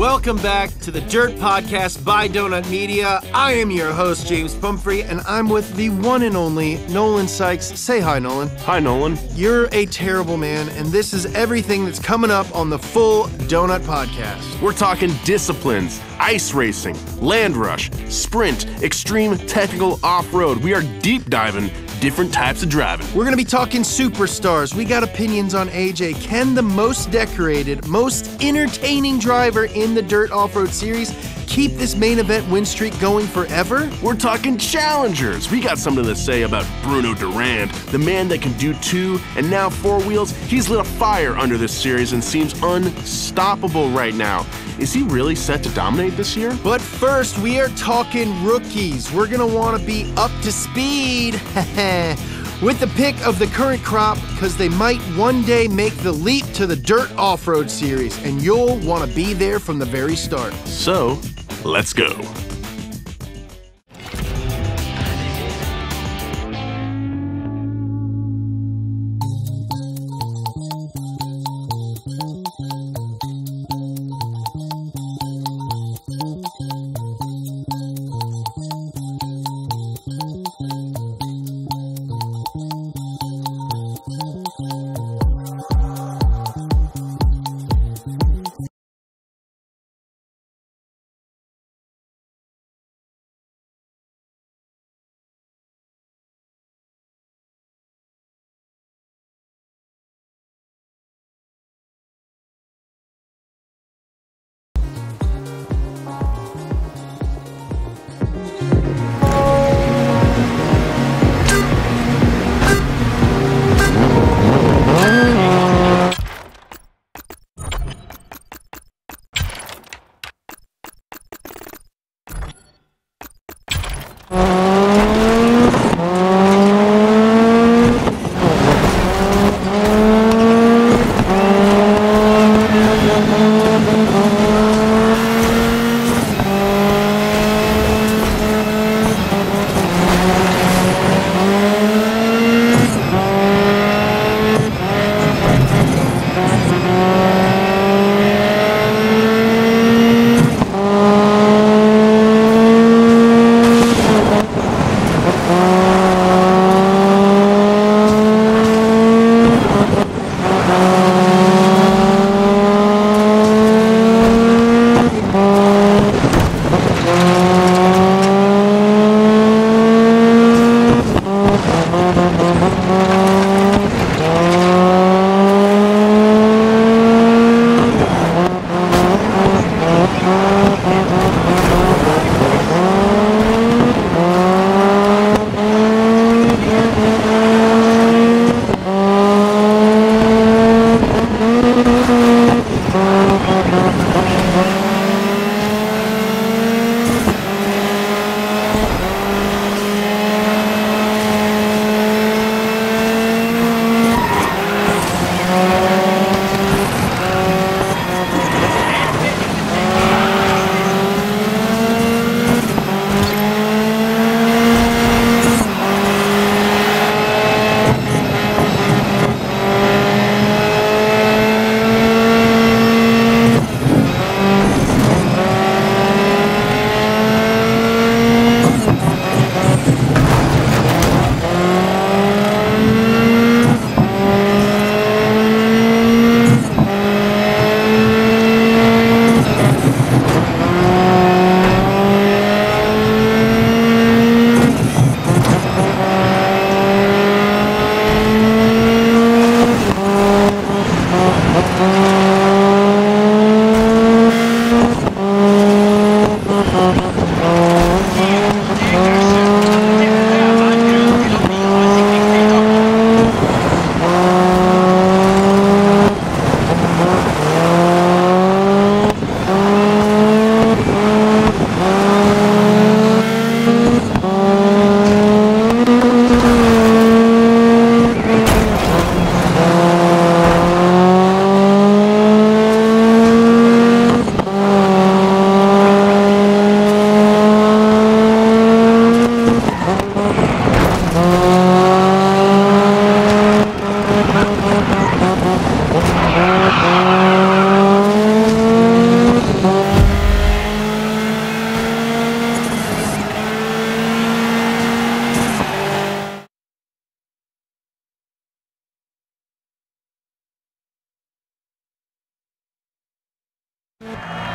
Welcome back to the Dirt Podcast by Donut Media. I am your host, James Pumphrey, and I'm with the one and only Nolan Sykes. Say hi, Nolan. Hi, Nolan. You're a terrible man, and this is everything that's coming up on the full Donut Podcast. We're talking disciplines, ice racing, land rush, sprint, extreme technical off road. We are deep diving different types of driving. We're going to be talking superstars. We got opinions on AJ. Ken, the most decorated, most entertaining driver in the Dirt Off Road Series, keep this main event win streak going forever? We're talking challengers. We got something to say about Bruno Durand, the man that can do two and now four wheels. He's lit a fire under this series and seems unstoppable right now. Is he really set to dominate this year? But first, we are talking rookies. We're going to want to be up to speed with the pick of the current crop because they might one day make the leap to the Dirt Off Road Series, and you'll want to be there from the very start. So, let's go. You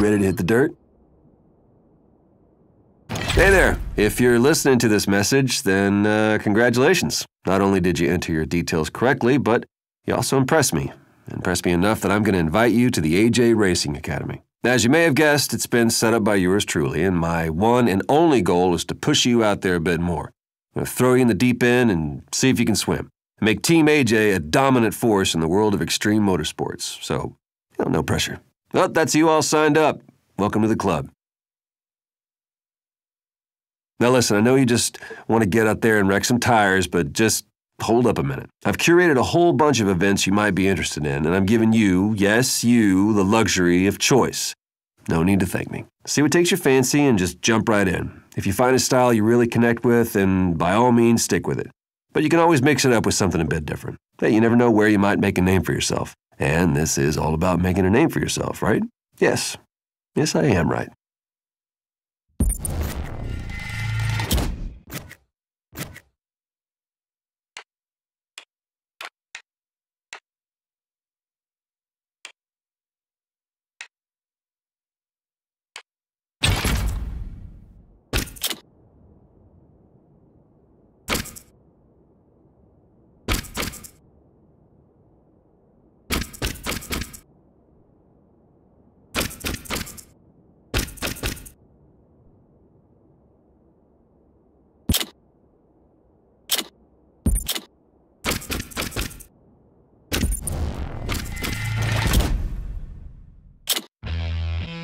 ready to hit the dirt? Hey there. If you're listening to this message, then uh, congratulations. Not only did you enter your details correctly, but you also impressed me. Impressed me enough that I'm going to invite you to the AJ Racing Academy. As you may have guessed, it's been set up by yours truly, and my one and only goal is to push you out there a bit more. I'm going to throw you in the deep end and see if you can swim. Make Team AJ a dominant force in the world of extreme motorsports. So, you know, no pressure. Well, that's you all signed up. Welcome to the club. Now, listen, I know you just want to get out there and wreck some tires, but just hold up a minute. I've curated a whole bunch of events you might be interested in, and I'm giving you, yes, you, the luxury of choice. No need to thank me. See what takes your fancy and just jump right in. If you find a style you really connect with, then by all means, stick with it. But you can always mix it up with something a bit different. Hey, you never know where you might make a name for yourself. And this is all about making a name for yourself, right? Yes. Yes, I am right.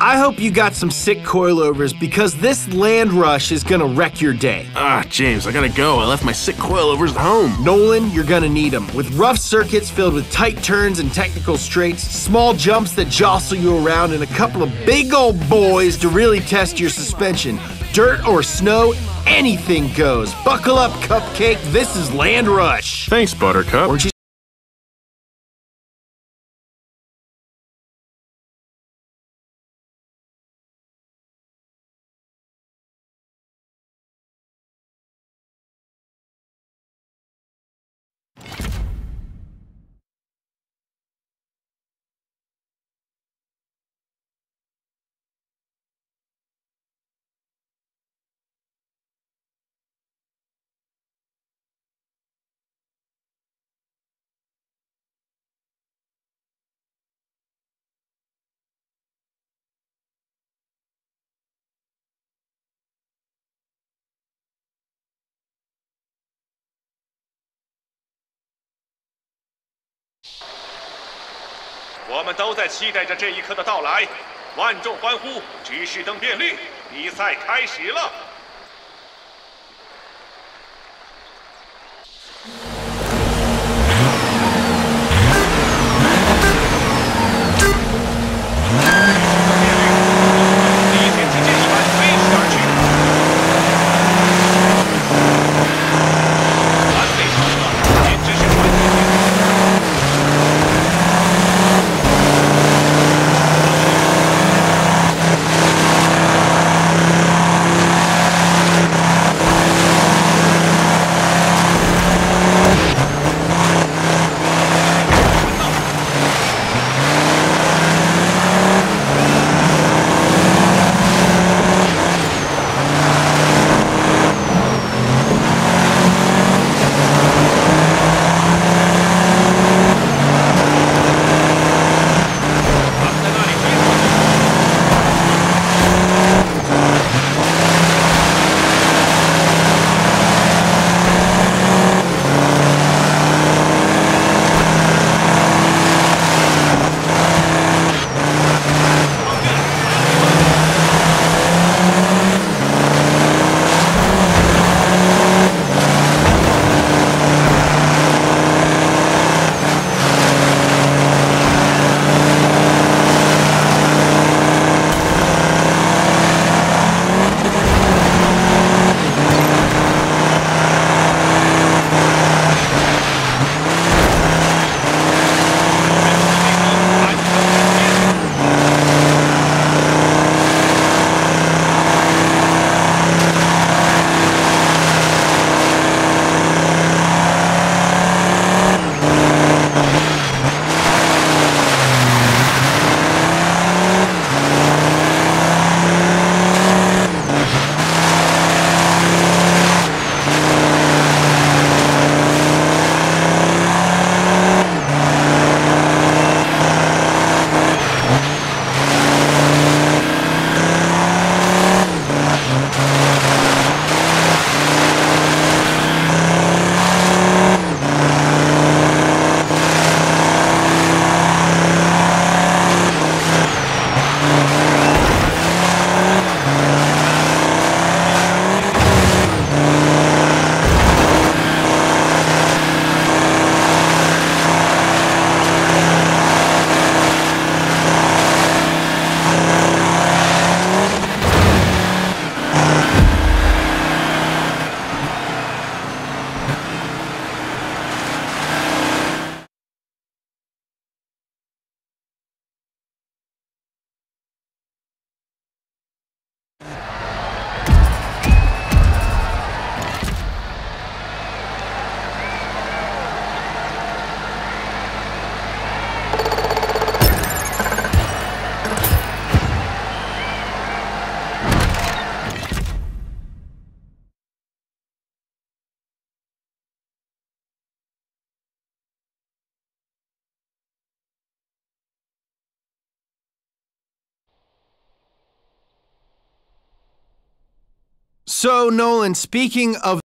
I hope you got some sick coilovers because this land rush is gonna wreck your day. Ah, James, I gotta go. I left my sick coilovers at home. Nolan, you're gonna need them. With rough circuits filled with tight turns and technical straights, small jumps that jostle you around, and a couple of big old boys to really test your suspension. Dirt or snow, anything goes. Buckle up, Cupcake. This is Land Rush. Thanks, Buttercup. 我们都在期待着这一刻的到来，万众欢呼，指示灯变绿，比赛开始了。So, Nolan, speaking of